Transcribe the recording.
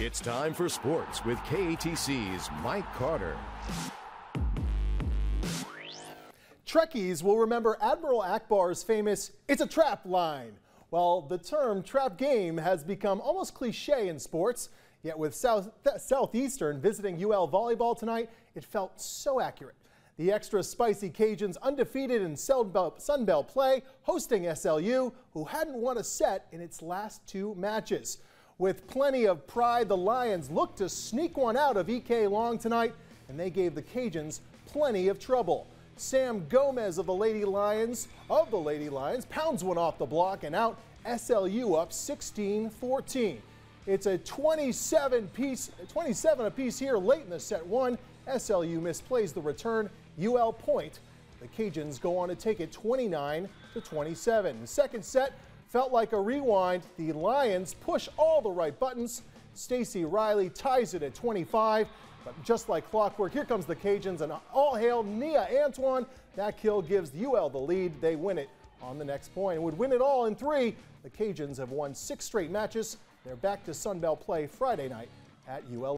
It's time for sports with KATC's Mike Carter. Trekkies will remember Admiral Ackbar's famous It's a Trap line. Well, the term trap game has become almost cliche in sports, yet with South Southeastern visiting UL volleyball tonight, it felt so accurate. The extra spicy Cajuns undefeated in Sunbelt play, hosting SLU, who hadn't won a set in its last two matches. With plenty of pride, the Lions looked to sneak one out of EK Long tonight, and they gave the Cajuns plenty of trouble. Sam Gomez of the Lady Lions of the Lady Lions pounds one off the block and out SLU up 16-14. It's a 27 piece 27 apiece here late in the set 1. SLU misplays the return UL point. The Cajuns go on to take it 29 to 27. The second set Felt like a rewind. The Lions push all the right buttons. Stacy Riley ties it at 25. But just like clockwork, here comes the Cajuns and all hail Nia Antoine. That kill gives UL the lead. They win it on the next point and would win it all in three. The Cajuns have won six straight matches. They're back to Sunbelt play Friday night at UL.